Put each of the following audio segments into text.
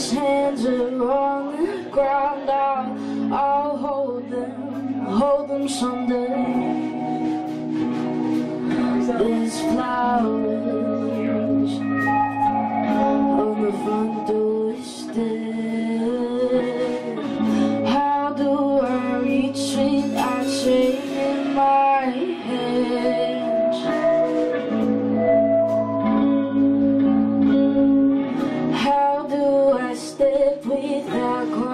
His hands are on the ground, I'll, I'll hold them, hold them someday. This flower. with la croix.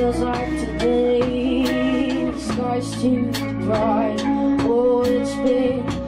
feels like today. The sky's too bright. Oh, it's been